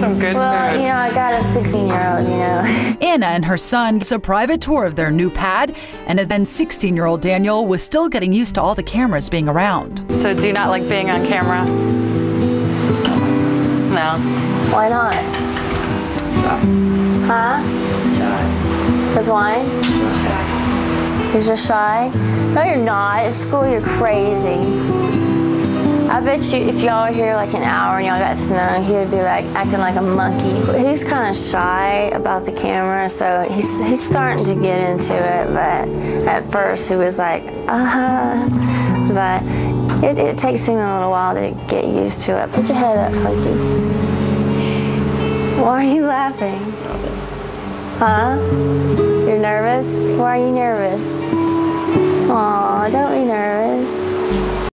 some good Well, food. you know, I got a 16 year old, you know. Anna and her son gets a private tour of their new pad, and then 16 year old Daniel was still getting used to all the cameras being around. So do you not like being on camera? No. Why not? Huh? Because why? Because you're shy? No, you're not. At school, you're crazy. I bet you if y'all were here like an hour and y'all got to know he would be like acting like a monkey. He's kind of shy about the camera, so he's, he's starting to get into it, but at first he was like, uh-huh. But it, it takes him a little while to get used to it. Put your head up, Pokey. Why are you laughing? Huh? You're nervous? Why are you nervous? Aw, don't be nervous.